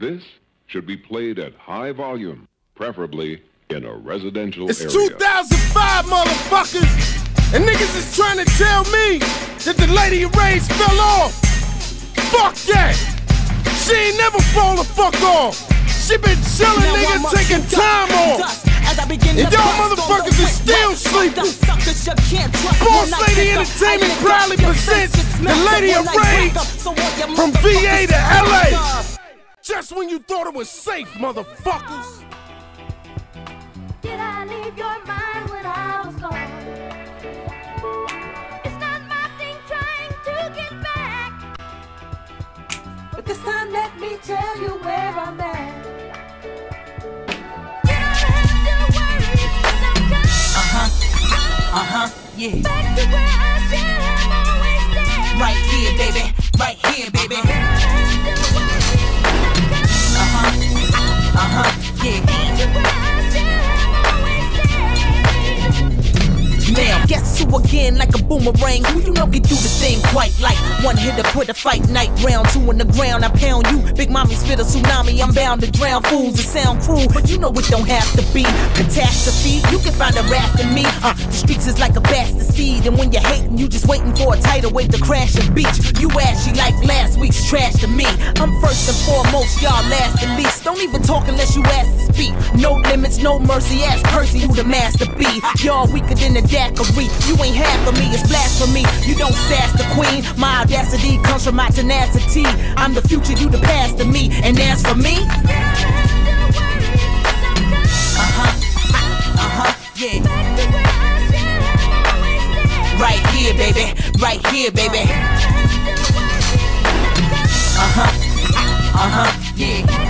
This should be played at high volume, preferably in a residential It's area. 2005, motherfuckers! And niggas is trying to tell me that the lady of rage fell off! Fuck that! She ain't never fall the fuck off! She been chillin', Now nigga, taking time off! As I begin And y'all motherfuckers the is still sleeping. The suckers you can't trust Boss Lady. Entertainment proudly presents the Lady of Rage wake up. So what you from VA to LA. Of? Just when you thought it was safe, motherfuckers! Did I leave your mind when I was gone? It's not my thing trying to get back. But this time let me tell you where I'm at. You don't have to worry, 'cause I'm coming Uh-huh, yeah. back to where I should have always been. Right here, baby. Right here, baby. You don't Uh-huh, uh-huh, yeah. Now, guess who again, like a boomerang? Who you know can do the thing quite like one hitter, put a fight night round two in the ground. I pound you, big mommy spit a tsunami. I'm bound to drown fools that sound cruel, but you know it don't have to be catastrophe. You can find a raft in me. Uh, the streets is like a bastard seed, and when you're hating, you just waiting for a tidal wave to crash and beach. You ashy like last week's trash to me. I'm first and foremost, y'all last and least. Don't even talk unless you ask to speak. No limits, no mercy. Ask Percy who the master be. Y'all weaker than the You ain't half of me, it's blasphemy. You don't sass the queen. My audacity comes from my tenacity. I'm the future, you the past to me. And as for me, uh-huh, uh-huh, yeah. Right here, baby. Right here, baby. Uh-huh, uh-huh, yeah.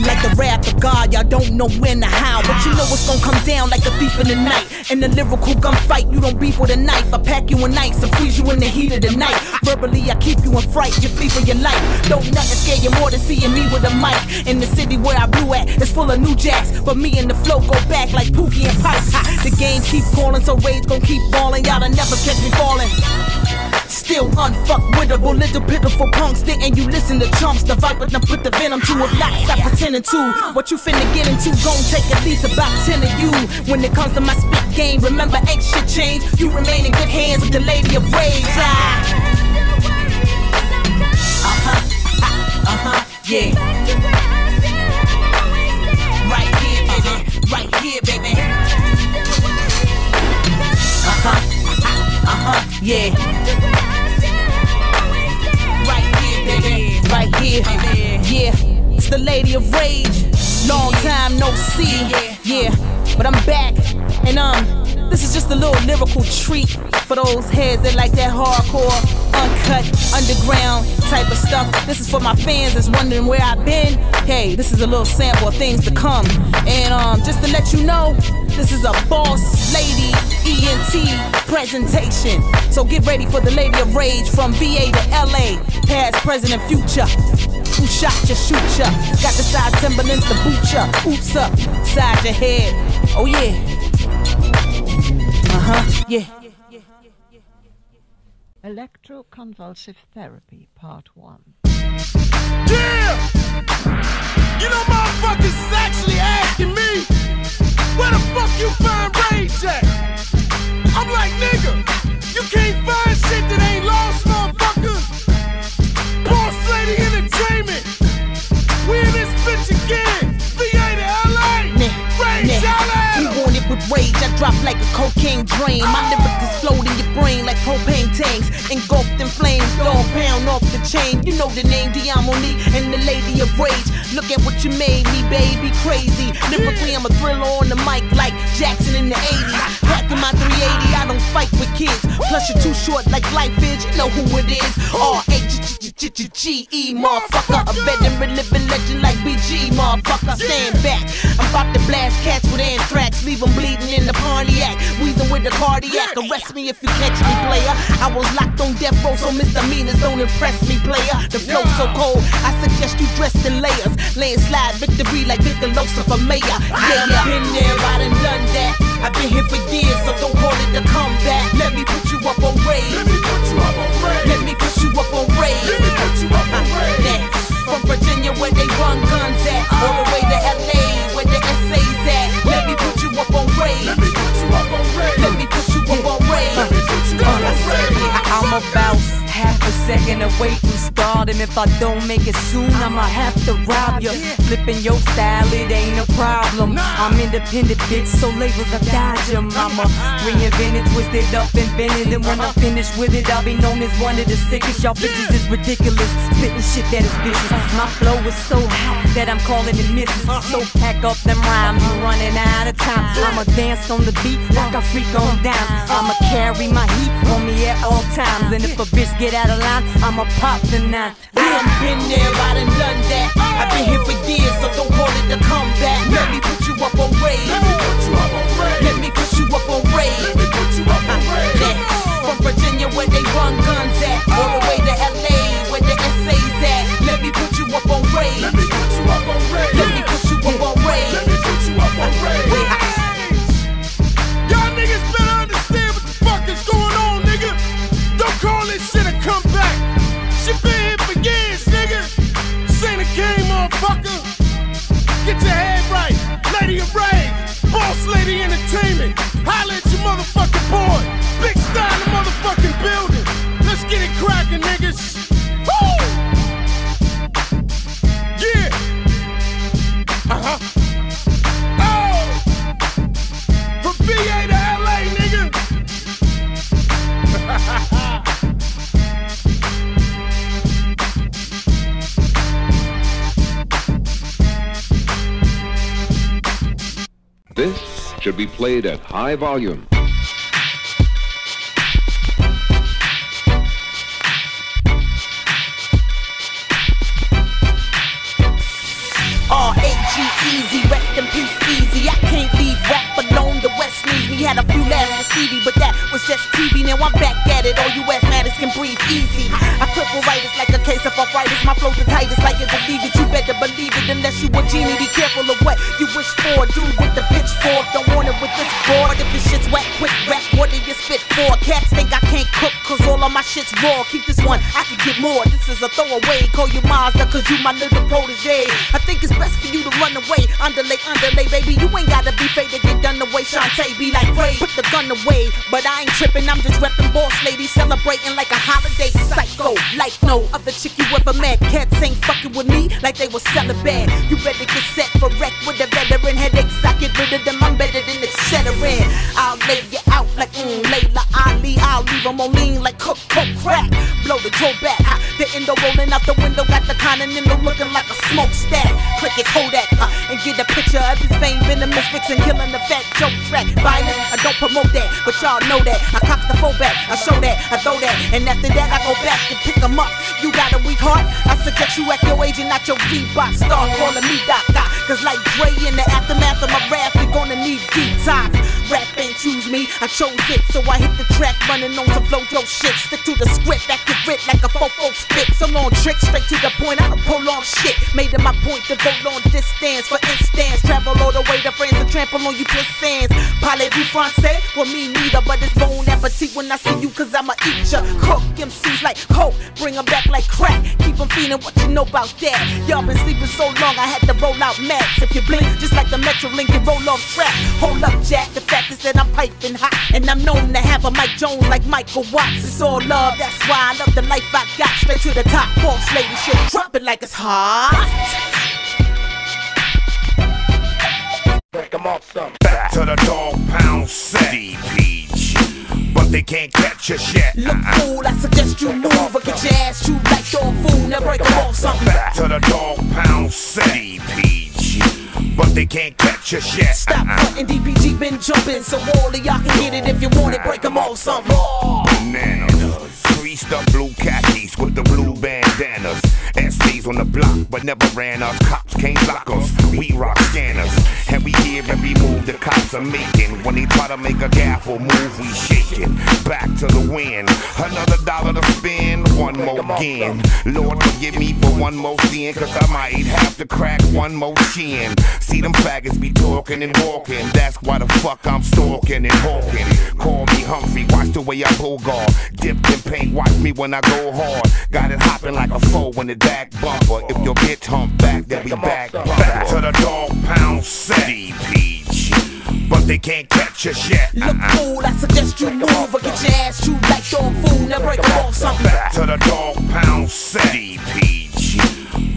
Like the wrath of God, y'all don't know when or how. But you know it's gonna come down like a thief in the night. In the lyrical gunfight, you don't beef with a knife. I pack you in ice and freeze you in the heat of the night. Verbally, I keep you in fright, you flee for your life. Don't nothing scare you more than seeing me with a mic. In the city where I blew at, it's full of new jacks. But me and the flow go back like Pookie and Pice. The game keep calling, so rage gon' keep balling. Y'all'll never catch me falling. Still unfuckwittable, little pitiful punks. Didn't you listen to chumps? The viper done put the venom to If not, stop pretending to. What you finna get into gon' take at least about 10 of you. When it comes to my spit game, remember ain't shit changed. You remain in good hands with the lady of rage. Ah. Uh-huh, uh-huh, yeah. Right Right here, yeah. It's the Lady of Rage. Long time no see, yeah. But I'm back, and um, this is just a little lyrical treat for those heads that like that hardcore, uncut, underground type of stuff. This is for my fans that's wondering where I've been. Hey, this is a little sample of things to come, and um, just to let you know, this is a boss lady ENT presentation. So get ready for the Lady of Rage from VA to LA, past, present, and future. Who shot ya, shoot ya? Got the side Timberlands to boot ya. Oops up, side your head. Oh yeah. Uh huh, yeah. Electroconvulsive therapy, part one. Yeah! You know motherfuckers is actually asking me, where the fuck you find rage at? I'm like, nigga, you can't find shit that ain't lost, motherfucker. Boss Lady Entertainment. We in this bitch again. Rage. I drop like a cocaine drain. My lyrics explode in your brain like propane tanks. Engulfed in flames, dog pound off the chain. You know the name Diamoni and the lady of rage. Look at what you made me, baby. Crazy. Lyrically, I'm a thriller on the mic like Jackson in the 80s. Back in my 380, I don't fight with kids. Plus, you're too short like life is. You know who it is. R-A-G-E, motherfucker. A veteran living legend like BG, motherfucker. Stand back. I'm about to blast cats with anthrax. Leave them bleeding in the Pontiac. Wheezing with the cardiac. Arrest me if you catch me, player. I was locked on death row, so misdemeanors don't impress me, player. The flow so cold, I suggest you dressed in layers. Landslide victory like Villaraigosa for mayor. Yeah, yeah. Been there, I done done that. I've been here for years, so don't call it a comeback. Let me put you up on rage. I don't make it soon, I'ma have to rob ya. Flipping your style, it ain't a problem. I'm independent, bitch, so labels I dodge them. I'ma uh-huh. reinvent it, twist it up it. And when I uh-huh. finish with it, I'll be known as one of the sickest. Y'all bitches is ridiculous, spitting shit that is vicious. My flow is so hot that I'm calling it misses. So pack up them rhymes, you running out of time. I'ma dance on the beat like a freak on down. I'ma carry my heat on me at all times. And if a bitch get out of line, I'ma pop the nine. I done been there, I done done that. I've been here for years, so don't call it a comeback. Let me put you up on raid. Let me put you up on raid. Let me put you up on raid. Let me put you up on raid. Yeah. From Virginia where they run Entertainment. Holla at your motherfucking be played at high volume. R-A-G easy, rest in peace Eazy. I can't leave rap alone, the West needs me. Had a few laughs with Stevie, but that just TV. Now I'm back at it, all you asthmatics can breathe easy. I cripple writers like a case of arthritis. My flow's the tightest, like it's believe it. You better believe it, unless you a genie. Be careful of what you wish for. Dude with the pitchfork, don't want it with this board. If this shit's wet, quick rap, what do you spit Cats think I can't cook, cause all of my shit's raw. Keep this one, I can get more. This is a throwaway. Call you Mazda, cause you my little protege. I think it's best for you to run away. Underlay, underlay, baby. You ain't gotta be fake to get done away. Shantae be like Ray, put the gun away. But I ain't tripping, I'm just repping boss lady. Celebrating like a holiday psycho. Like no other chick you ever met. Cats ain't fucking with me like they selling bad. You better get set for wreck with a veteran headaches. I get rid of them, I'm better than the. I'll lay you out like mm, Laila Ali. I'll leave them on lean like cook, cook, crack. Blow the draw back. Ah, the endo rolling out the window, got the continental looking like a smokestack. Click it, Kodak, uh, and get a picture of this vein venomous fixing, killing the fat joke track. Violence, I don't promote that, but y'all know that. I cock the full back, I show that, I throw that, and after that I go back and pick 'em up. You got a weak heart? I suggest you act your age and not your Reebok. Start calling me Doc Doc, cause like Dre in the aftermath of my rap, you're gonna need detox. Rap ain't choose me, I chose it, so I hit the track running on some flojo shit. Stick to the script, accurate like a fofo spit. So long trick, straight to the point, I don't prolong shit. Made it my point to go long distance. For instance, travel all the way to France and trample on you just sands. Parlez-vous français? Well, me neither, but it's bon appetit when I see you, cause I'ma eat ya. Cook MCs like coke, bring 'em back like crack. Keep Keep 'em feeling what you know about that. Y'all been sleeping so long, I had to roll out max. If you blink, just like the Metro Link and roll off track. Hold up, Jack, the fact is that I'm piping hot. And I'm known to have a Mike Jones like Michael Watts. It's all love, that's why I love the life I got. Straight to the top, boss lady shit, drop it like it's hot. Back to the dog pound set. DPG. But they can't catch us yet. Look fool, I suggest you move or get your ass chewed like dog food. Now break 'em off something. Back to the dog pound set. DPG. But they can't catch us yet. Stop uh-uh. frontin', DPG been jumping, so all of y'all can get it if you want it. Break 'em off something. Bananas. Creased up blue khakis with the blue bandanas. SCs on the block, but never ran us. Cops can't block us. We rock scanners. And we hear every move the cops are making. When they try to make a gaffle move, we shaking. Back to the wind. Another dollar to spend. One more again. Lord, forgive me for one more sin. Cause I might have to crack one more chin. See them faggots be talking and walking. That's why the fuck I'm stalking and hawking. Call me Humphrey. Watch the way I pull guard. Dipped in paint. Watch me when I go hard. Got it hopping like a foe in the back bumper. If your bitch hump back, then we back. Back to the dog pound set. DPG. But they can't catch us yet. Look uh-uh. fool, I suggest you move or get your ass chewed like dog food. Now break off something. Back to the dog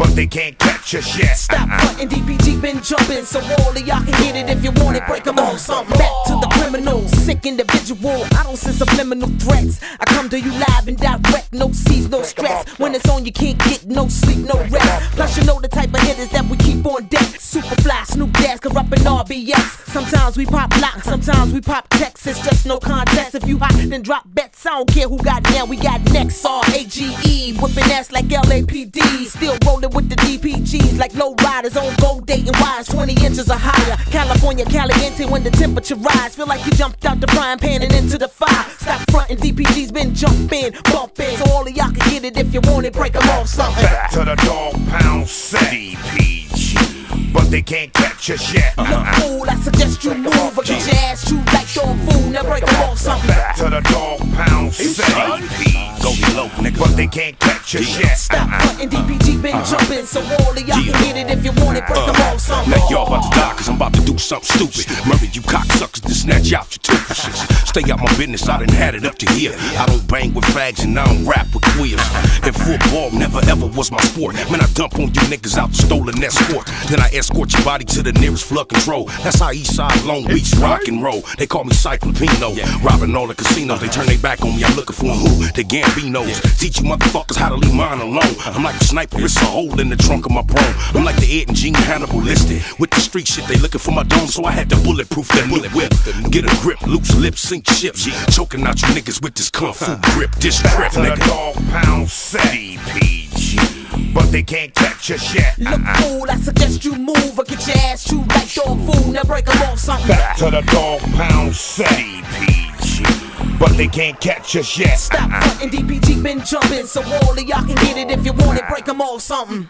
they can't catch us yet. Stop uh-uh. frontin', DPG been jumping, so all of y'all can get it if you want it. Break Break 'em off something. Back to the criminal, sick individual. I don't send subliminal threats. I come to you live and direct, no seas, no stress. When it's on, you can't get no sleep, no rest. Plus, you know the type of hitters that we keep on deck. Soopafly, Snoop Daz, corrupting RBX. Sometimes we pop locks, sometimes we pop Texas. Just no contest. If you hot, then drop bets. I don't care who got now, we got next. R A G E, whipping ass like LAPD. Still rolling with the DPGs like low riders on gold dating wires, 20 inches or higher. California caliente when the temperature rise. Feel like you jumped out the frying pan and into the fire. Stop frontin', DPG's been jumping, bumping. So all of y'all can get it if you want it. break Break 'em off something. Back to the dog pound set. DPG. But they can't catch us yet. Look fool, I suggest you move or get your ass chewed like dog food. Now break 'em off something. Back to the dog pound set. DPG. Go be low, nigga. But they can't catch us yet. Stop frontin', DPG been uh-huh. jumping. So all of y'all can get it if you want it. Break 'em uh-huh. off something. Now y'all about to die cause I'm about to do something stupid. Murder you cocksuckers to snatch out your toothbrushes. Stay out my business, I done had it up to here. I don't bang with fags and I don't rap with queers. And football never ever was my sport. Man, I dump on you niggas out the stolen escort. Then I escort your body to the nearest flood control. That's how Eastside Long Beach rock and roll. They call me Cyclopino. Robbing all the casinos, they turn their back on me. I'm looking for a who? The Gambinos. Teach you motherfuckers how to leave mine alone. I'm like a sniper, it's a hole in the trunk of my bro. I'm like the Ed and Gene Hannibal listed. With the street shit, they looking for my dome, so I had to bulletproof the new whip. Get a grip, loose lips, sink ships. Choking out you niggas with this kung fu grip. This trip, To the nigga. dog pound set. DPG. But they can't catch us shit. Look uh-uh. fool, I suggest you move or get your ass chewed like dog food. Now break break 'em off something. Back to the dog pound set. DPG. But they can't catch us yet. Stop frontin', DPG been jumping. So all of y'all can get it if you want it. Break 'em all something.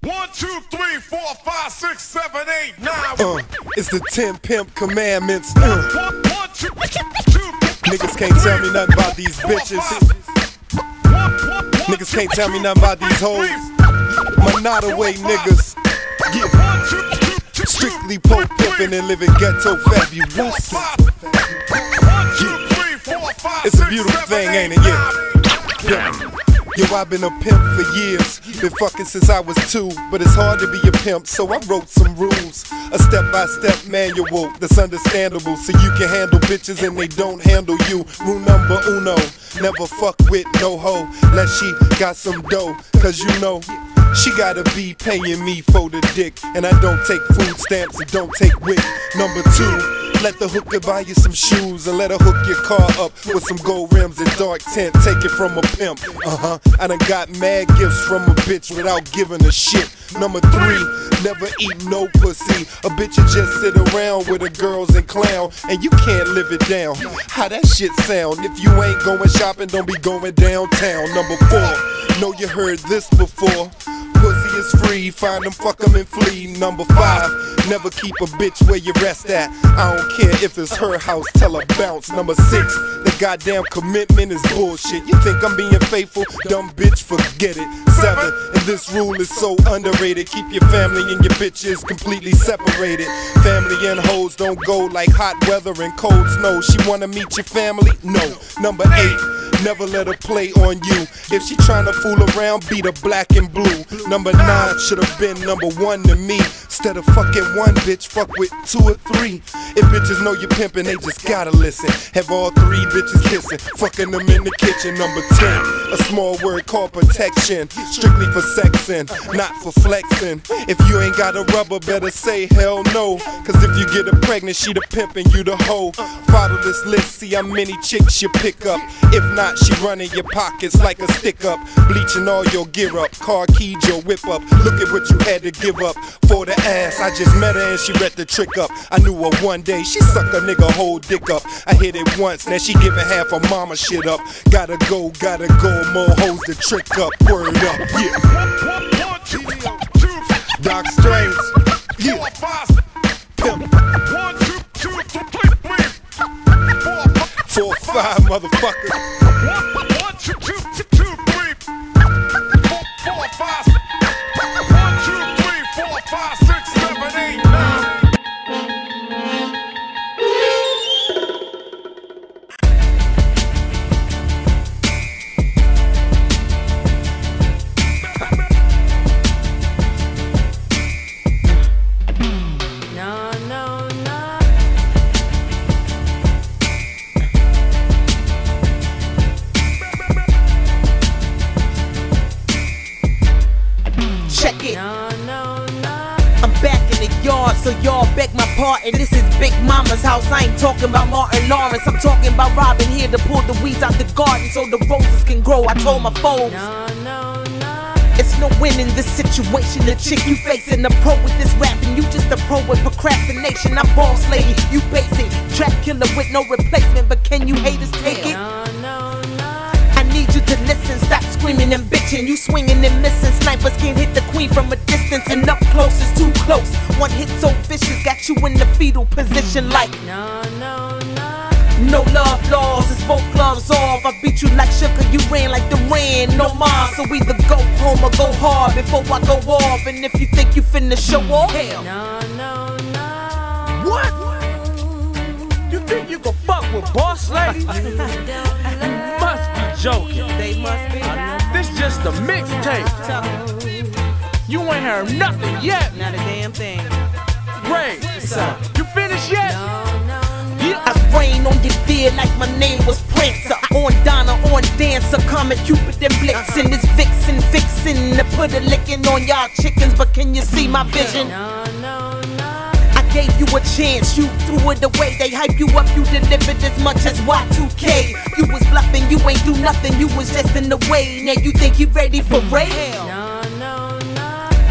One, two, three, four, five, six, seven, eight, nine. Uh, it's the 10 pimp commandments. Uh, One, one, two, two, niggas can't tell me nothing about these bitches. Niggas can't tell me nothing about these hoes. Manada way niggas. Yeah. Strictly po pimpin' and living ghetto fabulous. It's a beautiful thing, ain't it? Yeah. Yeah. Yo, I've been a pimp for years. Been fucking since I was two. But it's hard to be a pimp, so I wrote some rules. A step by step manual that's understandable. So you can handle bitches and they don't handle you. Rule number uno never fuck with no hoe. Unless she got some dough. Cause you know. She gotta be paying me for the dick. And I don't take food stamps and don't take wick. Number two, let the hooker buy you some shoes and let her hook your car up with some gold rims and dark tint. Take it from a pimp. Uh huh. I done got mad gifts from a bitch without giving a shit. Number three, never eat no pussy. A bitch you just sit around with the girls and clown, and you can't live it down. How that shit sound? If you ain't going shopping, don't be going downtown. Number four, know you heard this before. Pussy is free, find them, fuck them, and flee. Number five, never keep a bitch where you rest at. I don't care if it's her house, tell her bounce. Number six, goddamn commitment is bullshit. You think I'm being faithful? Dumb bitch, forget it. Seven, and this rule is so underrated. Keep your family and your bitches completely separated. Family and hoes don't go like hot weather and cold snow. She wanna meet your family? No. Number eight. Never let her play on you. If she tryna fool around, beat her black and blue. Number nine should've been number one to me. Instead of fucking one bitch, fuck with two or three. If bitches know you're pimping, they just gotta listen. Have all three bitches kissing, fucking them in the kitchen. Number 10, a small word called protection. Strictly for sexing, not for flexing. If you ain't got a rubber, better say hell no. Cause if you get her pregnant, she the pimp and you the hoe. Follow this list, see how many chicks you pick up. If not, she running your pockets like a stick up. Bleaching all your gear up, car keys, your whip up. Look at what you had to give up for the ass. I just met her and she read the trick up. I knew her one day, she suck a nigga whole dick up. I hit it once, now she giving half her mama shit up. Gotta go, gotta go, more hoes to trick up. Word up, yeah. Doc Strange, yeah. Pimp. Four, five, motherfucker. Big Mama's house. I ain't talking about Martin Lawrence. I'm talking about Robin here to pull the weeds out the garden so the roses can grow. I told my foes. It's no win in this situation. The chick you facing, the pro with this rapping. You just a pro with procrastination. I'm boss lady, you basic. Trap killer with no replacement. But can you haters take it? I need you to listen. Stop screaming and bitching. You swinging and missing. Snipers can't hit the queen from a distance. And up close is too close. One hit so vicious got you in the fetal position like. No no, no. No love laws, it's both gloves off. I beat you like sugar, you ran like the rain. No more, so either go home or go hard before I go off. And if you think you finna show off, hell. No, no, no. What? You think you can fuck with boss lady? You must be joking. They must be. This just a mixtape. You ain't heard nothing yet. Not a damn thing. Ray, you finished yet? No, no. I rain on your beard like my name was Prancer. On Donner, on Dancer, Comet, Cupid, and Blitzen. It's Vixen, Fixin' to put a licking on y'all chickens, but can you see my vision? I gave you a chance, you threw it away. They hype you up, you delivered as much as Y2K. You was bluffing, you ain't do nothing, you was just in the way. Now you think you ready for raid?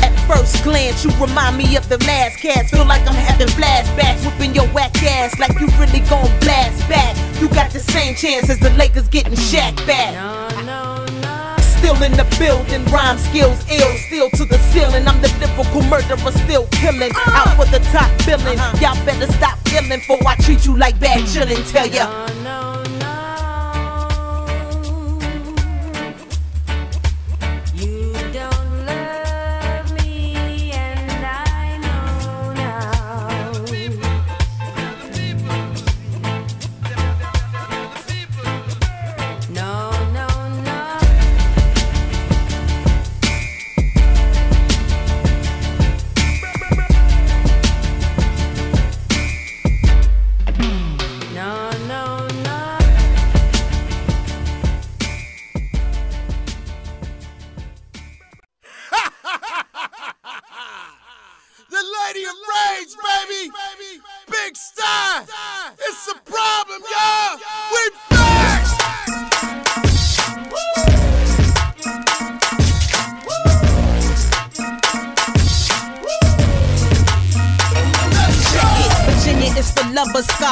At first glance, you remind me of the last cast. Feel like I'm having flashbacks, whipping your whack ass like you really gon' blast back. You got the same chance as the Lakers getting Shaq back. Still in the building, rhyme skills ill, still to the ceiling. I'm the lyrical murderer, still killing. Out for the top billing. Uh-huh. Y'all better stop feeling for I treat you like bad chillin'. Tell ya.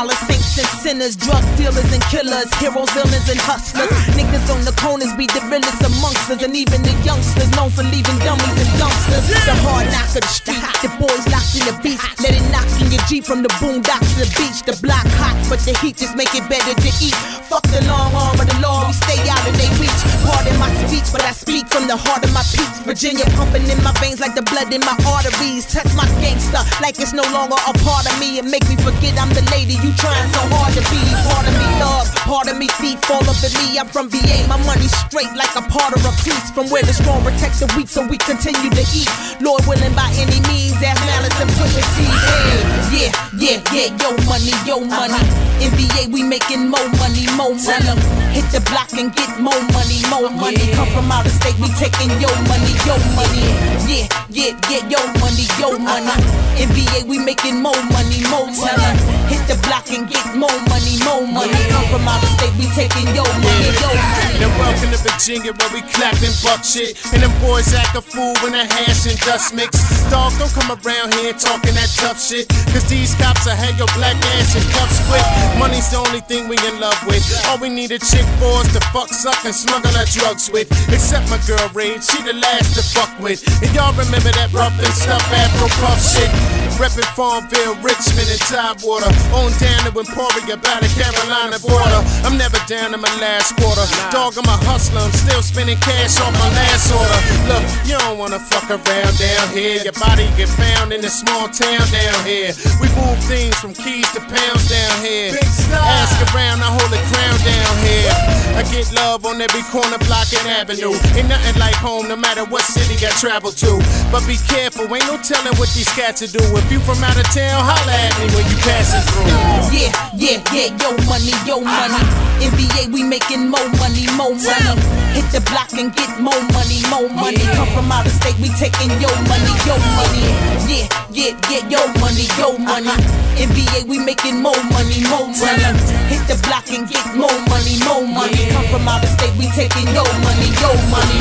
Saints, and sinners, drug dealers and killers, heroes, villains, and hustlers. Niggas on the corners be the realest amongst us, and even the youngsters known for leaving dummies and dumpsters. The hard knock of the street, the boys locked in the beach. Let it knock in your Jeep from the boondocks to the beach. The block hot, but the heat just make it better to eat. Fuck the long arm of the law, we stay out of their reach. Pardon my speech, but I speak from the heart of my peaks. Virginia pumping in my veins like the blood in my arteries. Touch my gangster like it's no longer a part of me. It make me forget I'm the lady you trying so hard to be. Part of me love, part of me thief, all up in me. I'm from VA, my money straight like a part of a piece. From where the strong protect the weak, so we continue to eat. Lord willing by any means, that's malice and push a seed. Hey, yeah, yeah, yeah, yo money, yo money. In VA we making more money, more money. Hit the block and get more money, more money. Come from out of state, we taking yo money, yo money. Yeah, yeah, yeah, yo money, yo money. In VA we making more money, more money. Hit the block and get more money, more money. Come from out of state, we taking yo money, yo money. Now welcome to Virginia where we clapping buck shit. And them boys act a fool when the hash and dust mix. Dog, don't come around here talking that tough shit. Cause these cops will have your black ass in cuffs quick. Money's the only thing we in love with. All we need a chick for is to fuck, suck, and smuggle our drugs with. Except my girl Rage, she the last to fuck with. And y'all remember that rough and stuff Afro puff shit. Reppin' Farmville, Richmond, and Tidewater. On down to Emporia by the Carolina border. I'm never down to my last quarter. Dog, I'm a hustler. I'm still spending cash on my last order. Look, you don't wanna fuck around down here. Your body get found in a small town down here. We move things from keys to pounds down here. Ask around, I hold the crown down here. I get love on every corner, block, and avenue. Ain't nothing like home, no matter what city I travel to. But be careful, ain't no telling what these cats will do. If you from out of town, holla at me when you passing through. Yeah, yeah, yeah, yo money, yo money. In VA, we making more money, more money. Hit the block and get more money, more money. Come from out of state, we taking yo money, yo money. Yeah, yeah, yeah, your money, yo money. In VA, we making more money, more money. Hit the block and get more money, more money. Come from outer state, we taking your money, your money.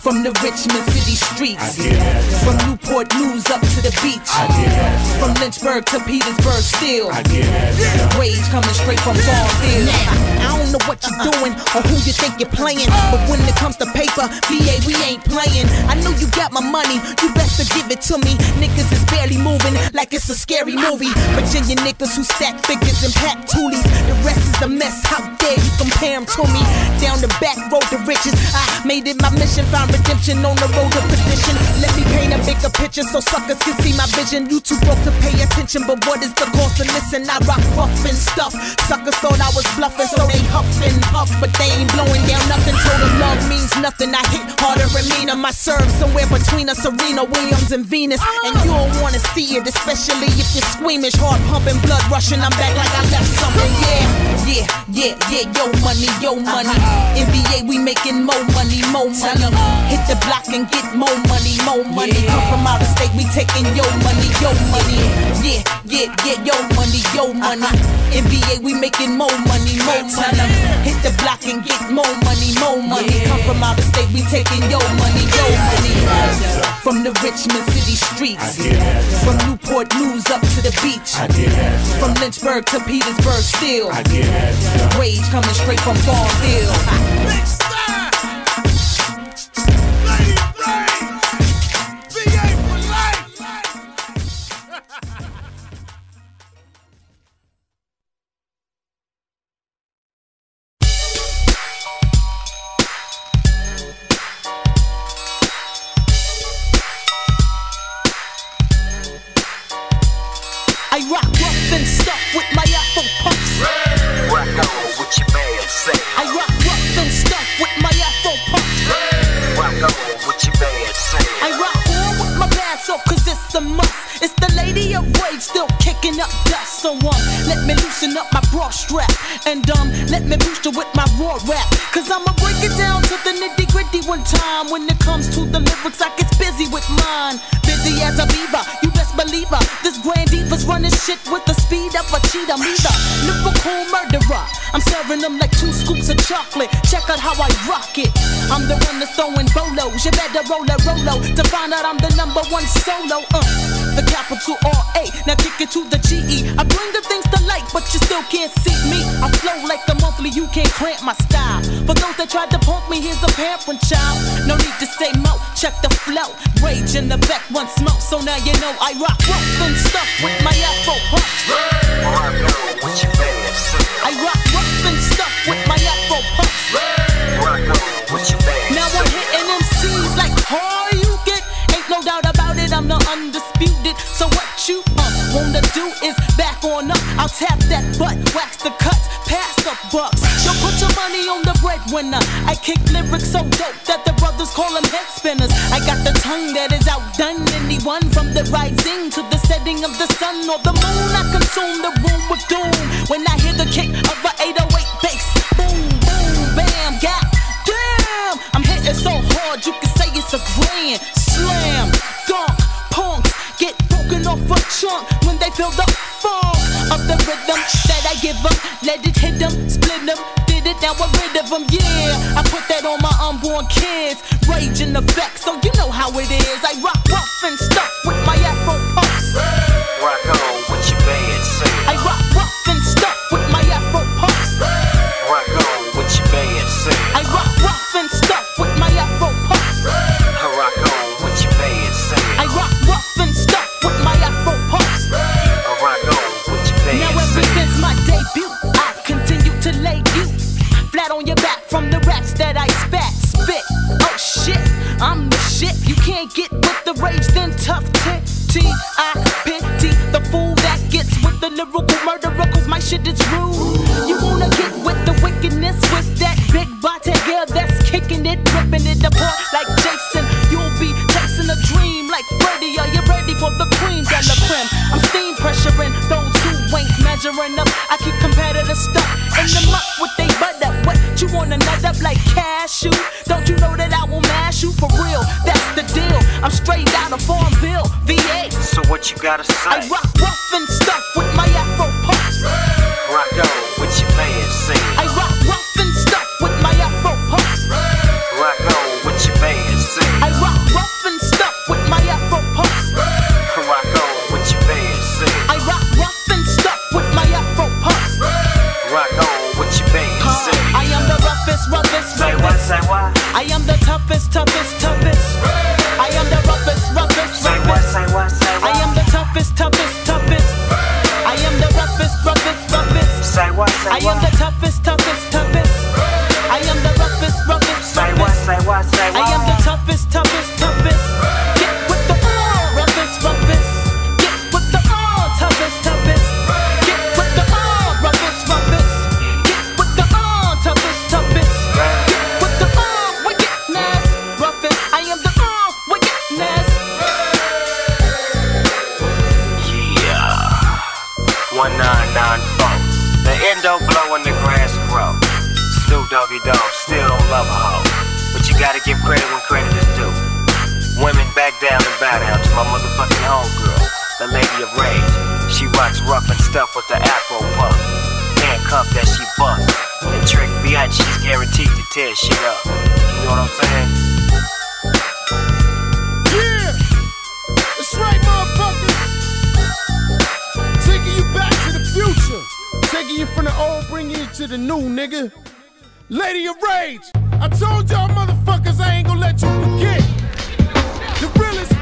From the Richmond city streets, from Newport News up to the beach, from Lynchburg to Petersburg, still. Rage coming straight from Farmville. I don't know what you're doing or who you think you're playing, but when it comes to paper, VA, we ain't playing. I know you got my money, you best to give it to me. Niggas is barely moving like it's a scary movie. Virginia niggas who stack figures and pack toolies. The rest is a mess, how dare you compare them to me? Down the back road to riches, I made it my mission, find redemption on the road to perdition. Let me paint a bigger picture so suckers can see my vision. You too broke to pay attention, but what is the cost to listen? I rock rough and stuff. Suckers thought I was bluffing, so they huff and puff, but they ain't blowing down nothing. Them love means nothing. I hit harder and meaner. My serve somewhere between a Serena Williams and Venus, and you don't wanna see it, especially if you're squeamish, heart pumping, blood rushing. I'm back like I left something. Yeah, yeah, yeah, yeah. Yo money, yo money. In VA, we making more money, more money. Hit the block and get more money, more money. Come from out of state, we taking yo money, yo money. Yeah, yeah, yeah, yo money, yo money. In VA, we making more money, more money. Hit the block and get more money, more money. Come from out of state, we taking yo money, yo money. From the Richmond city streets, from Newport News up to the beach, from Lynchburg to Petersburg, still. Rage coming straight from Farmville. Rap. Cause I'ma break it down to the nitty gritty one time. When it comes to the lyrics, I get busy with mine. Busy as a beaver, running shit with the speed of a cheetah. Me the lyrical murderer. I'm serving them like two scoops of chocolate. Check out how I rock it. I'm the one that's throwing bolos. You better roll a rolo to find out I'm the number one solo. Uh, the capital R A. Now kick it to the G E. I bring the things to light, but you still can't see me. I flow like the monthly. You can't cramp my style. For those that tried to punk me, here's a pamphlet child. No need to say mo. Check the flow. Rage in the back, one smoke. So now you know I rock rough and stuff with my Wanna do is back on up. I'll tap that butt, wax the cuts, pass the bucks. Put the. I kick lyrics so dope that the brothers call them head spinners. I got the tongue that is outdone anyone from the rising to the setting of the sun or the moon. I consume the room with doom when I hear the kick of a 808 bass. Boom, boom, bam, god damn. I'm hitting so hard you can say it's a grand slam. Dunk, punks get broken off a chunk when they feel the funk of the rhythm that I give them. Now I'm rid of them. Yeah, I put that on my unborn kids. Rage in effect, so you know how it is. I rock rough and stuff you gotta say. I rock rough and stuff. A hoe. But you gotta give credit when credit is due. Women back down and bow down to my motherfucking homegirl, the lady of rage. She rocks rough and stuff with the afro punk. Handcuff that she bust. And trick behind she's guaranteed to tear shit up. You know what I'm saying? Yeah, that's right, motherfuckers. Taking you back to the future, taking you from the old, bringing you to the new, nigga. Lady of Rage, I told y'all motherfuckers I ain't gonna let you forget. The realest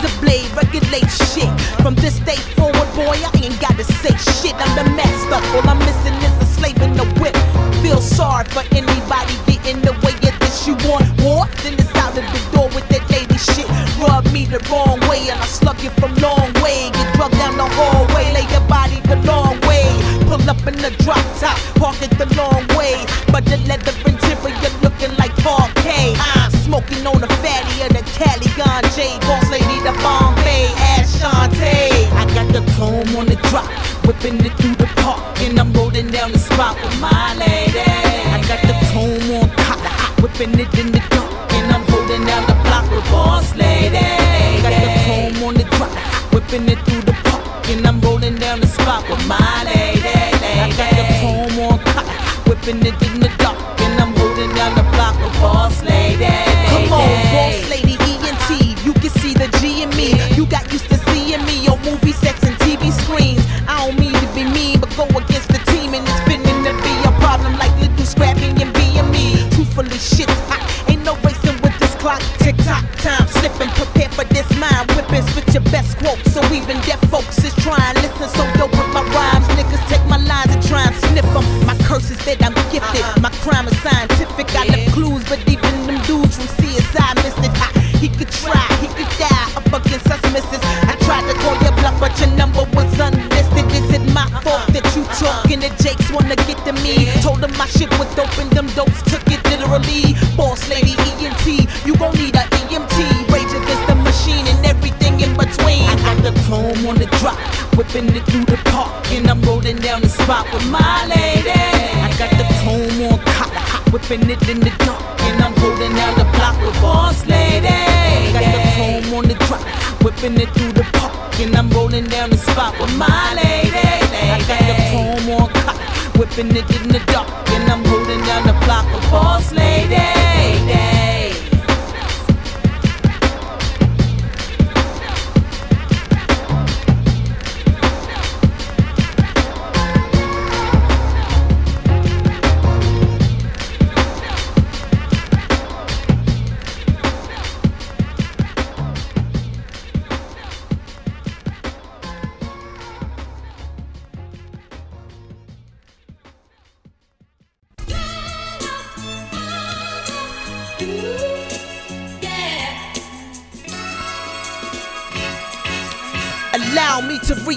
Switchblade, razor blade, regulate shit. From this day forward, boy, I ain't gotta say shit. I'm the master. All I'm missing is a slave in the whip. Feel sorry for anybody getting in the way of this. You want war? Then it's out of the door with that lady shit. Rub me the wrong way and I slug you from long way. Get drugged down the hallway, lay your body the long way. Pull up in the drop top, park it the long way. But the leather interior looking like parquet. I'm smoking on the fatty of the Cali J. Boss lady, the Bombay, Ashante. I got the chrome on the drop, whipping it through the park. And I'm rolling down the spot with my lady. I got the chrome on cop, whipping it in the dark. And I'm holding down the block with Boss Lady. I got the chrome on the drop, whipping it through the park. And I'm rolling down the spot with my lady. I got the chrome on cop, whipping it best quote so even deaf folks is trying. Listen so dope with my rhymes. Niggas take my lines and try and sniff them. My curse is that I'm gifted. Uh-huh. My crime is scientific. I left clues, but even them dudes from CSI missed it. Ha, he could try, he could die up against us misses. I tried to call your bluff, but your number was unlisted. Is it my fault that you uh-huh. talking to Jakes wanna get to me? Told them my shit was dope and them dopes took it literally. Boss lady drop, whipping it through the park, and I'm rolling down the spot with my lady. I got the chrome on cop, whipping it in the dark, and I'm holding down the block with Boss Lady. I got the chrome on the drop, whipping it through the park, and I'm rolling down the spot with my lady. I got the chrome on cop, whipping it in the dark, and I'm holding down the block with Boss Lady.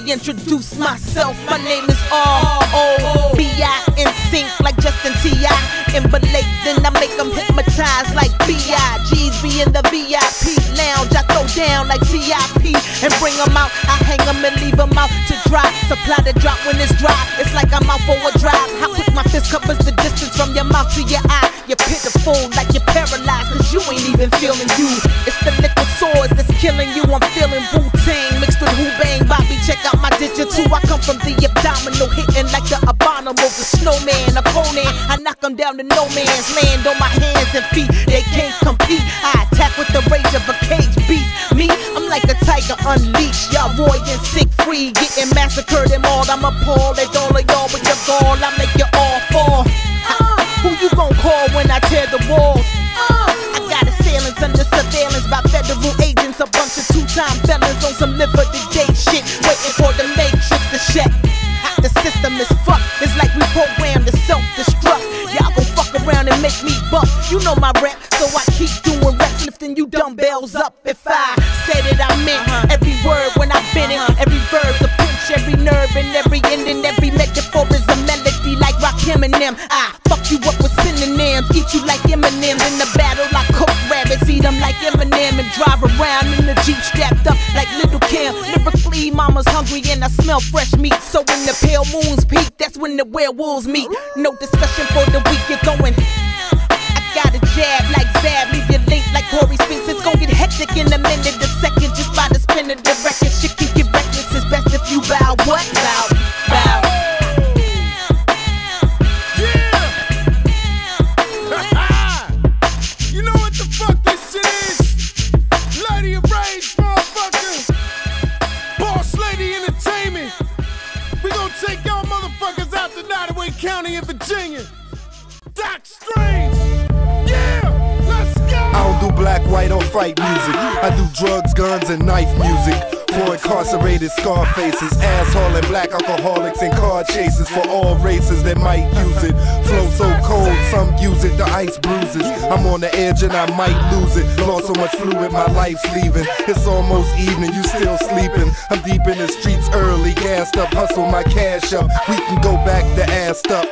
Reintroduce myself. My name is R-O-B-I in sync like Justin T.I. Embolate, then I make them hypnotize like B.I. G's be in the VIP lounge. I throw down like TIP and bring them out. I hang them and leave them out to dry. Supply the drop when it's dry. It's like I'm out for a drive. How quick my fist covers the distance from your mouth to your eye. You're pitiful like you're paralyzed cause you ain't even feeling you. It's the liquid swords that's killing you. I'm feeling Tang mixed with Wu Bang. Bobby, check out my digital. I come from the abdominal, hitting like the abominable, the snowman, a. I knock them down to no man's land on my hands and feet. They can't compete. I attack with the rage of a cage beast. Me, I'm like a tiger unleashed. Y'all roy and sick free, getting massacred and mauled. I'm appalled at all of y'all with your gall. I make you all fall. Who you gon' call when I tear the walls? I got assailants under surveillance by federal agents, a bunch of two-time felons on some the day shit, know my rap, so I keep doing reps, lifting you dumbbells up. If I said it, I meant uh-huh. every word when I been it. Uh-huh. Every verb, the pinch, every nerve, and every ending, every metaphor is a melody like and them. I fuck you up with synonyms, eat you like Eminem. In the battle, I cook rabbits, eat them like Eminem, and drive around in the Jeep strapped up like Little Kim. Lyrically, mama's hungry and I smell fresh meat. So when the pale moons peak, that's when the werewolves meet. No discussion for the week, you're going. Got a jab like Zab, leave your link like Corey Spinks. It's gonna get hectic in a minute, a second, just by the spin of the record. Shit can get reckless, it's best if you bow. What? Bow, bow. you know what the fuck this shit is? Lady of Rage, motherfucker. Boss Lady Entertainment. We gonna take y'all motherfuckers out to Nottoway County in Virginia. Doc Strange. Black, white, or fight music. I do drugs, guns, and knife music. For incarcerated scar faces, asshole and black alcoholics and car chasers. For all races that might use it. Flow so cold, some use it, the ice bruises. I'm on the edge and I might lose it. Lost so much fluid, my life's leaving. It's almost evening, you still sleeping. I'm deep in the streets early, gassed up, hustle my cash up. We can go back to assed up.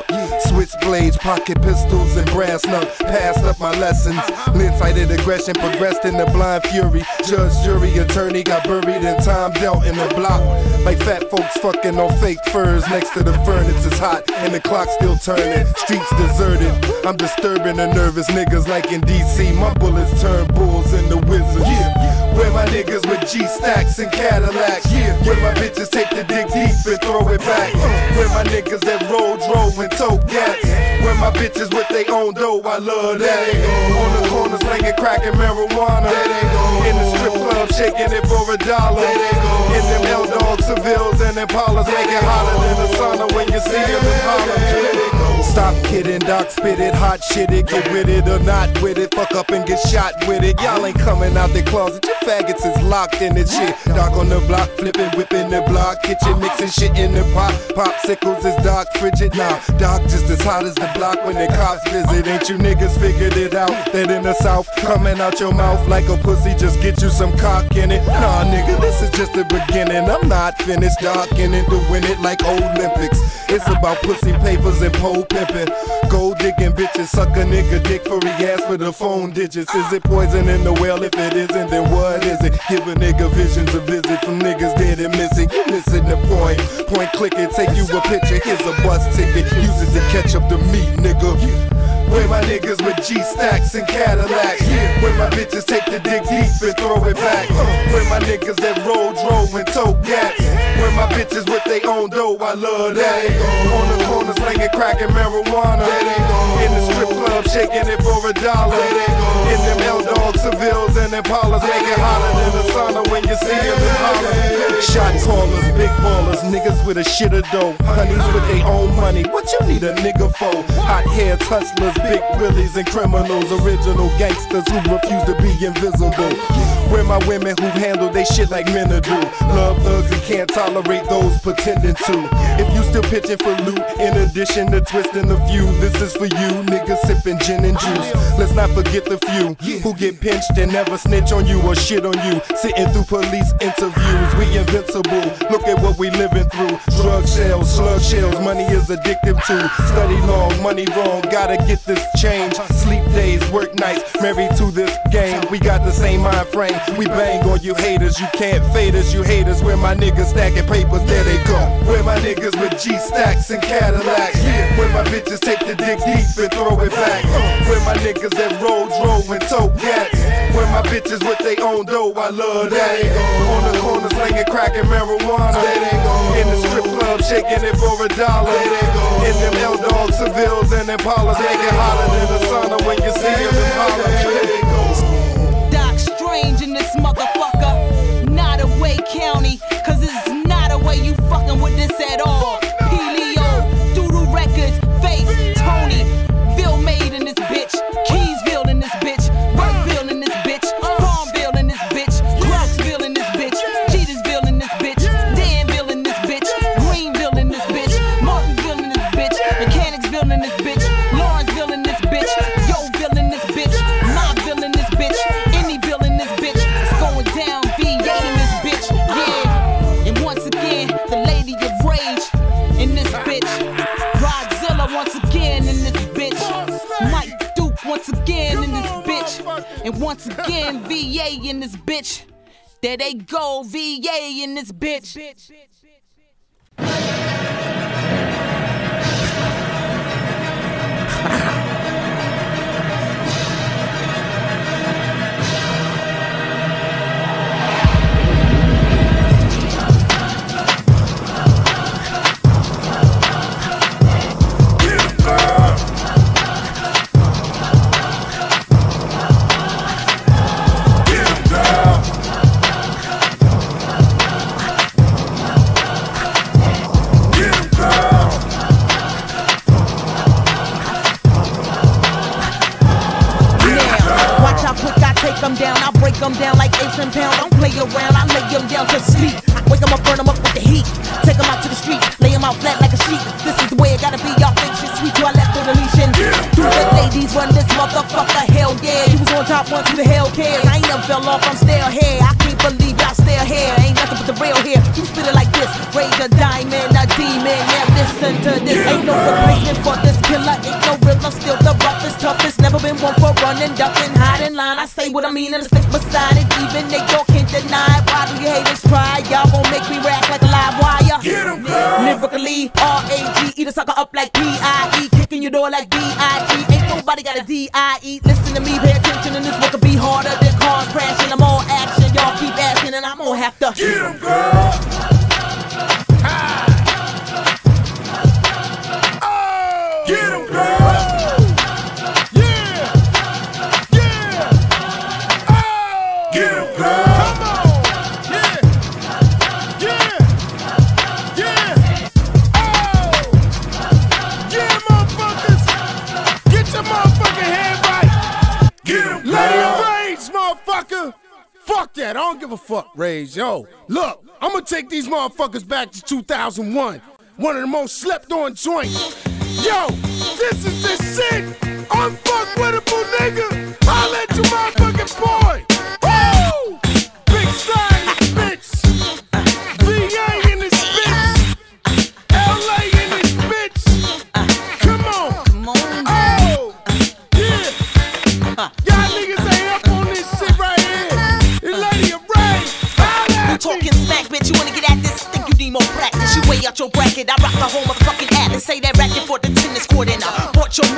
Switchblades, pocket pistols, and brass nut. Passed up my lessons. Lynn-sighted aggression progressed into blind fury. Judge, jury, attorney got buried in time dealt in the block. Like fat folks fucking on fake furs next to the furnace. It's hot and the clock still turning. Streets deserted. I'm disturbing the nervous niggas like in DC. My bullets turn bulls into wizards. Yeah. Where my niggas with G stacks and Cadillacs. Yeah. Where my bitches take the dick deep and throw it back. Where my niggas that roll, drove and tote gats. Where my bitches with they own dough, I love that. On the corner slinging crack and marijuana. In the strip club shaking it for a dollar. In them L Dog Sevilles and Impalas make it hotter than the sauna when you see them in Harlem. Stop kidding, Doc spit it, hot shit it, get with it or not with it. Fuck up and get shot with it. Y'all ain't coming out the closet, your faggots is locked in the shit. Doc on the block, flipping, whipping the block, kitchen mixing shit in the pot. Popsicles is Doc frigid, nah. Doc just as hot as the block when the cops visit. Ain't you niggas figured it out? That in the south, coming out your mouth like a pussy, just get you some cock in it. Nah, nigga, this is just the beginning. I'm not finished, Doc in it to win it like Olympics. It's about pussy papers and pole. Gold digging bitches, suck a nigga dick for he ask for the phone digits. Is it poison in the well? If it isn't, then what is it? Give a nigga visions of visit from niggas dead and missing. Missing the point. Point click it, take you a picture. Here's a bus ticket. Use it to catch up to me, nigga. Where my niggas with G stacks and Cadillacs. Where my bitches take the dick deep and throw it back. Where my niggas that roll, drove and tote gats. Where my bitches with they own dough, I love that. On the corner slinging crack and marijuana. In the strip club shaking it for a dollar. In them L Dog Sevilles and Impalas make it hotter than the sauna when you see them in Harlem. Shot callers, big ballers, niggas with a shitter dough. Honeys with their own money. What you need a nigga for? Hot hair hustlers, big willies and criminals, original gangsters who refuse to be invisible. Where my women who handle they shit like men do. Love thugs and can't tolerate those pretending to. If you still pitching for loot, in addition to twisting the few, this is for you, niggas sipping gin and juice. Let's not forget the few who get pinned and never snitch on you or shit on you. Sitting through police interviews, we invincible. Look at what we living through. Drug sales, slug shells, money is addictive too. Study long, money wrong, gotta get this change. Sleep days, work nights, married to this game. We got the same mind frame. We bang on you haters, you can't fade us, you haters. Where my niggas stacking papers, there they go. Where my niggas with G stacks and Cadillacs. Where my bitches take the dick deep and throw it back. Uh, where my niggas that roll, roll and tote gats. Where my bitches with they own dough, I love that. On the corner slinging crack and marijuana. In the strip club shaking it for a dollar. In them L Dog Sevilles and Impalas, make it hotter than the sauna when you see them in Harlem. Doc Strange in this motherfucker. Not a way county, cause it's not a way you fucking with this at all. Once again, VA in this bitch. There they go, VA in this bitch. Take them down. I break them down like apes and pound. Don't play around, I lay them down to sleep. Wake them up, burn them up with the heat. Take them out to the street, lay them out flat like a sheet. This is the way it gotta be. Y'all think shit sweet till I left the deletion. Do the ladies run this motherfucker? Hell yeah. You was on top once, who the hell cares? I ain't never fell off, I'm still here. I can't believe y'all still here. Ain't nothing but the real here. You spit it like this. Rage a diamond, a demon. Now listen to this. Ain't no replacement for this killer. Ain't no real, I'm still the roughest, toughest. Never been one for running, ducking, hiding line. I say what I mean and I stick beside it. Even they y'all can't deny it. Why do you haters try? Y'all gon' make me rap like a live wire. Get em, girl. Lyrically, R-A-G, eat a sucker up like P-I-E. Kicking your door like B-I-G. Ain't nobody got a D-I-E. Listen to me, pay attention, and this could be harder than cars crashing. I'm all action, y'all keep asking, and I'm gonna have to. Get em, girl. Fuck that, I don't give a fuck, Rage. Yo, look, I'm gonna take these motherfuckers back to 2001. One of the most slept on joints. Yo, this is the shit. Unfuckwittable nigga. I'll let you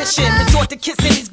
mission. Resort to kissing these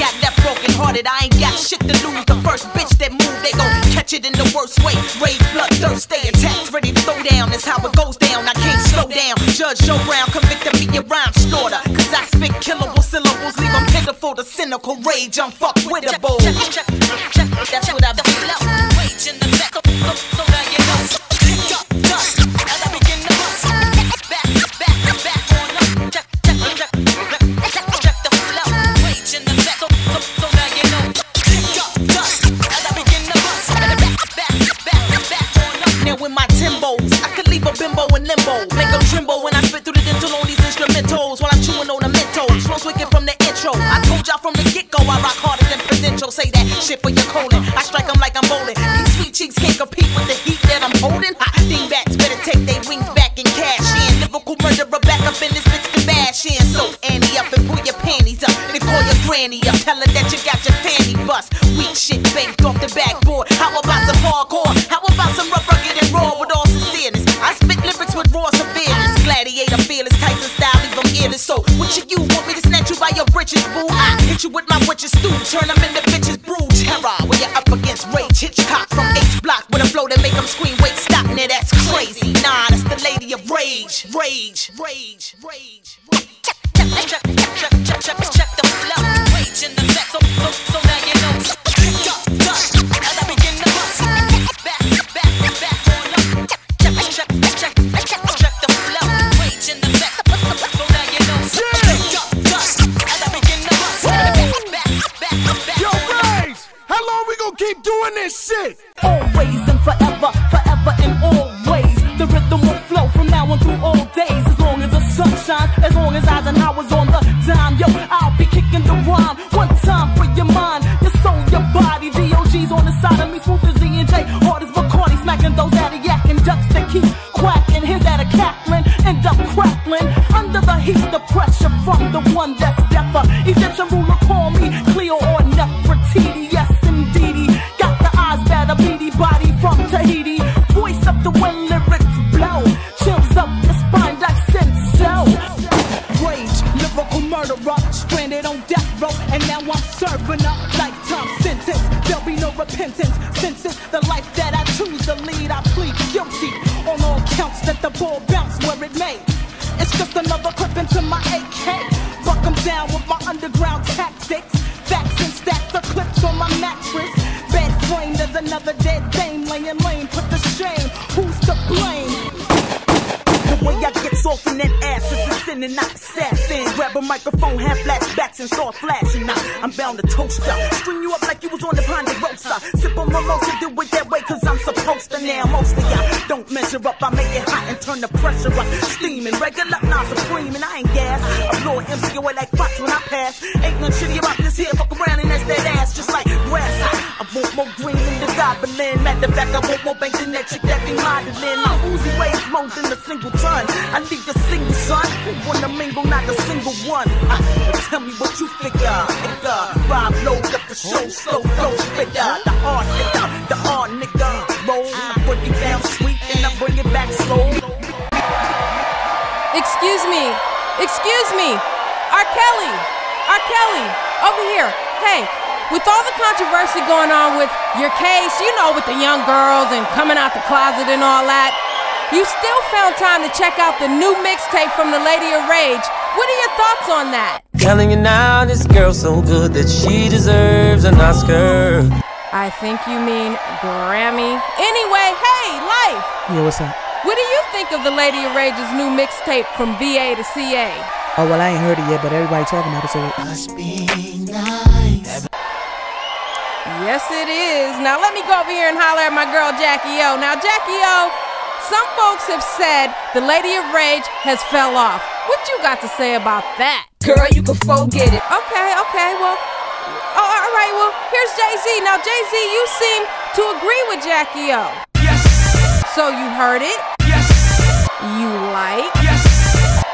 got left broken hearted. I ain't got shit to lose. The first bitch that move, they gon' catch it in the worst way. Rage, blood, thirst, stay attacked, ready to throw down. That's how it goes down. I can't slow down. Judge Joe Brown, convicted me your rhyme slaughter. Cause I spit killable syllables, leave them pitiful. The cynical rage, I'm fuck with a wittable. That's what I y'all from the get go, I rock harder than Prudential. Say that shit for your colon. I strike 'em like I'm bowling. These sweet cheeks can't compete with the heat that I'm holding. Ha, dingbats better take their wings back and cash in. Lyrical murderer back up in this bitch to bash in. So Annie up and pull your panties up. Then call your granny up. Tell her that you got your fanny bust. Weak shit banked off the backboard. How about some hardcore? How about some rough, rugged, and raw with all sincereness? I spit lyrics with raw severeness. Gladiator, fearless, Tyson style, leave them earless. So, what you, you want me to snatch you by your britches, boo? I you with my witches stew, turn them into bitches, brew terror. When you're up against Rage Hitchcock from H Block with a flow that make them scream, wait, stop, now that's crazy. Nah, that's the lady of rage, rage, rage, rage, rage. Check, check, check, check, check, check, check the flow. Rage in the back, so, so, so Matter of fact, I want more bank than that chick that be modeling. My Uzi weighs more than a single ton. I need a single son wanna mingle, not a single one. Uh, tell me what you figure. Nigga, the show, slow flow spitter. The hard nigga, the hard nigga. Roll, I it down sweet and I bring it back slow. Excuse me. Excuse me. R. Kelly. R. Kelly. Over here. Hey, with all the controversy going on with your case, you know, with the young girls and coming out the closet and all that, you still found time to check out the new mixtape from the Lady of Rage. What are your thoughts on that? Telling you now, this girl's so good that she deserves an Oscar. I think you mean Grammy. Anyway, hey, life. Yeah, what's up? What do you think of the Lady of Rage's new mixtape from VA to CA? Oh well, I ain't heard it yet, but everybody talking about it, so it must be nice. Yes, it is. Now let me go over here and holler at my girl Jackie O. Now, Jackie O, some folks have said the Lady of Rage has fell off. What you got to say about that? Girl, you can forget it. Okay, okay, well, oh, all right, well, here's Jay Z. Now, Jay Z, you seem to agree with Jackie O. Yes. So you heard it? Yes. You like? Yes.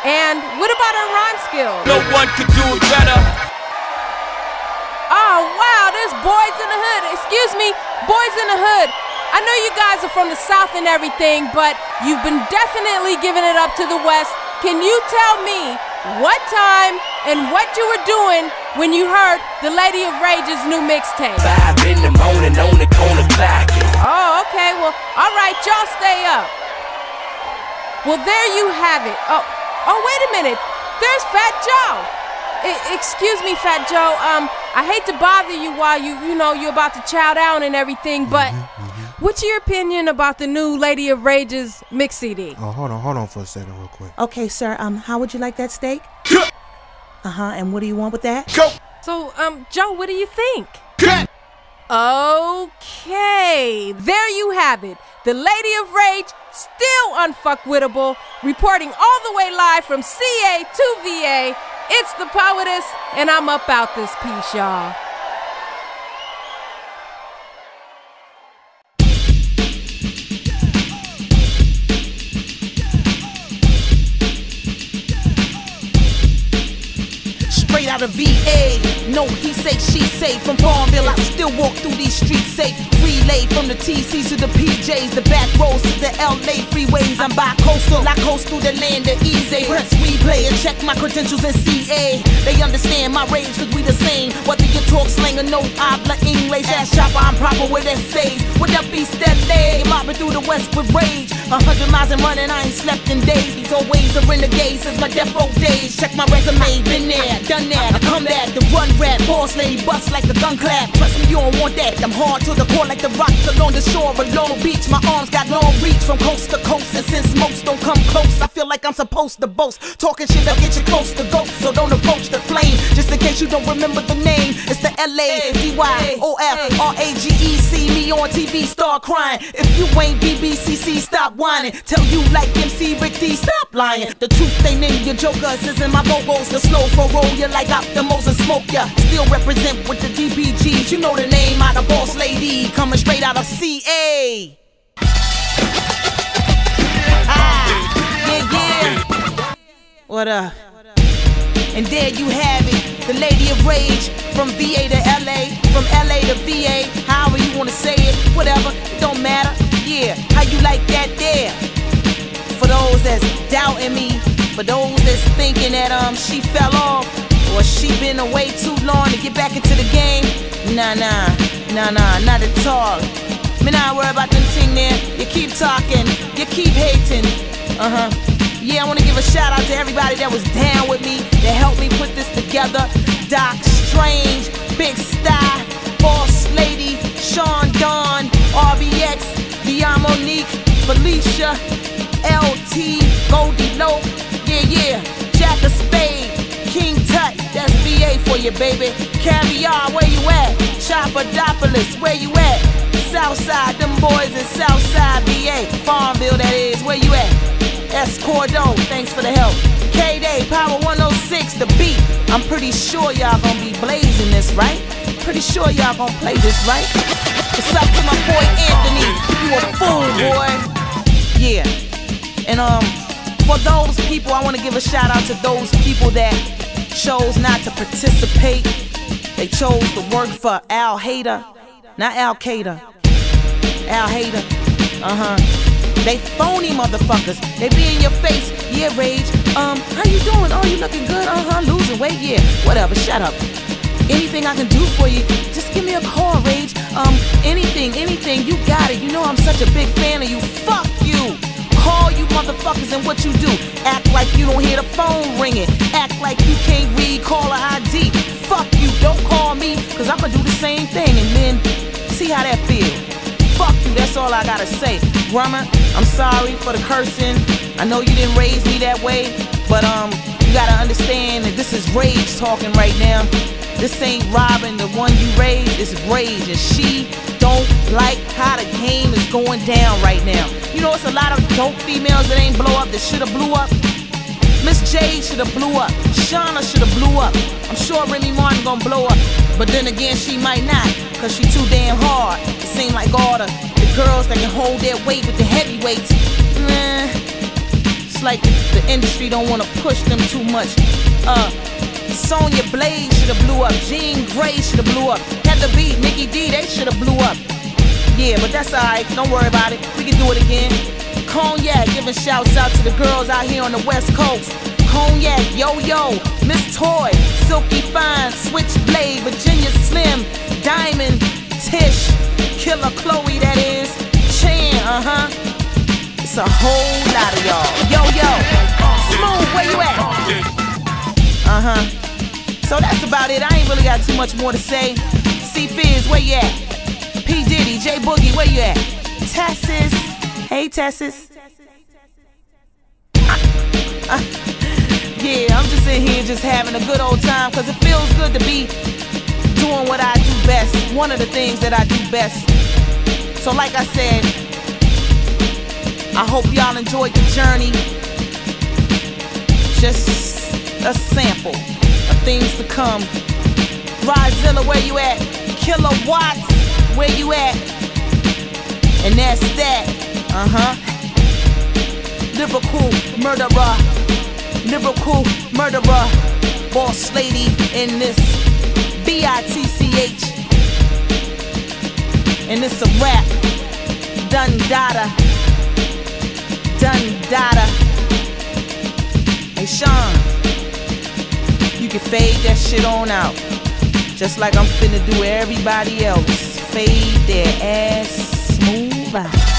And what about her rhyme skills? No one could do it better. Oh wow, there's boys in the hood. Excuse me, boys in the hood. I know you guys are from the south and everything, but you've been definitely giving it up to the west. Can you tell me what time and what you were doing when you heard the Lady of Rage's new mixtape? Five in the morning on the corner. Oh, okay. Well, all right, y'all stay up. Well, there you have it. Oh, oh, wait a minute. There's Fat Joe. I- excuse me, Fat Joe. Um, I hate to bother you while you, you know, you're about to chow down and everything, but what's your opinion about the new Lady of Rage's mix CD? Oh, hold on, hold on for a second, real quick. Okay, sir. Um, how would you like that steak? Uh huh. And what do you want with that? So, um, Joe, what do you think? Okay, there you have it. The Lady of Rage, still unfuckwittable, reporting all the way live from CA to VA. It's the Poetess, and I'm up out this piece, y'all. Straight out of VA. No, he say, she say. From Farmville, I still walk through these streets safe. Relay from the TCs to the PJs, the back roads to the LA freeways. I'm bi-coastal, I coast through the land of easy. Press replay and check my credentials in CA. They understand my rage, cause we the same. Whether you talk slang or no habla English, ass chopper, I'm proper with essays. With that beast that leg, mobbing through the west with rage. A hundred miles and running, I ain't slept in days. These always a renegade since my death row days. Check my resume, been there, done that. I come back, the run rat, boss lady, bust like the gun clap. Trust me, you don't want that. I'm hard to the core like the rocks along the shore of Long Beach. My arms got long reach from coast to coast, and since most don't come close, feel like I'm supposed to boast. Talking shit, I'll get you close to ghost, so don't approach the flame. Just in case you don't remember the name, it's the L A D Y O F R A G E. See me on TV, start crying. If you ain't BBCC, stop whining. Tell you like MC Rick D, stop lying. The truth they name your jokers, is in my vocals. The slow for roll you like Optimos and smoke ya. Still represent with the DBGs. You know the name out of the Boss Lady, coming straight out of CA. What up? And there you have it, the Lady of Rage from VA to LA, from LA to VA, however you wanna say it, whatever, it don't matter. Yeah, how you like that there? For those that's doubting me, for those that's thinking that um she fell off or she been away too long to get back into the game, nah nah, nah nah, not at all. Me not worry about them thing there. You keep talking, you keep hating. Uh huh. Yeah, I wanna give a shout out to everybody that was down with me, that helped me put this together. Doc Strange, Big Sty, Boss Lady, Sean Dawn, RBX, Beyond Monique, Felicia, LT, Goldie Loc, yeah, yeah, Jack of Spade, King Tut, that's BA for you, baby. Caviar, where you at? Chopperdopolis, where you at? Southside, them boys in Southside, VA. Farmville, that is, where you at? Escordo, thanks for the help. K-Day, Power 106, the beat. I'm pretty sure y'all gonna be blazing this, right? Pretty sure y'all gonna play this, right? It's up to my boy Anthony? You a fool, boy. Yeah. And um, for those people, I want to give a shout out to those people that chose not to participate. They chose to work for Al Hader, not Al Qaeda. Al Hader. Uh huh. They phony motherfuckers. They be in your face. Yeah, rage. Um, how you doing? Oh, you looking good? Uh huh. Losing weight? Yeah. Whatever. Shut up. Anything I can do for you, just give me a call, Rage. Um, anything, anything, you got it. You know I'm such a big fan of you. Fuck you. Call you motherfuckers and what you do. Act like you don't hear the phone ringing. Act like you can't read caller ID. Fuck you. Don't call me, cause I'ma do the same thing and then see how that feel. Fuck you, that's all I gotta say. Grummer, I'm sorry for the cursing. I know you didn't raise me that way, but um, you gotta understand that this is rage talking right now. This ain't Robin, the one you raised, it's rage, and she don't like how the game is going down right now. You know, it's a lot of dope females that ain't blow up that shoulda blew up. Miss J shoulda blew up. Shauna shoulda blew up. I'm sure Remy Martin gonna blow up. But then again, she might not, cause she too damn hard. It seem like all the, the girls that can hold their weight with the heavyweights, nah, it's like the, the industry don't wanna push them too much. Uh, Sonya Blade shoulda blew up. Jean Grae shoulda blew up. Heather B, Nikki D, they shoulda blew up. Yeah, but that's alright. Don't worry about it. We can do it again. Cognac, giving shouts out to the girls out here on the West Coast. Cognac, Yo Yo, Miss Toy, Silky Fine, Switchblade, Virginia Slim, Diamond, Tish, Killer Chloe, that is, Chan, uh huh. It's a whole lot of y'all. Yo Yo, Smooth, where you at? Uh huh. So that's about it. I ain't really got too much more to say. C Fizz, where you at? P Diddy, J Boogie, where you at? Tessis, hey Tessis. Uh, yeah, I'm just sitting here just having a good old time because it feels good to be doing what I do best. One of the things that I do best. So, like I said, I hope y'all enjoyed the journey. Just a sample of things to come. Rodzilla, where you at? Kilowatts, where you at? And that's that. Uh huh. Lyrical murderer. Lyrical murderer. Boss lady in this. B I T C H. And it's a rap. Dun dada. Dun dada. Hey Sean. You can fade that shit on out. Just like I'm finna do everybody else. Fade their ass smooth out.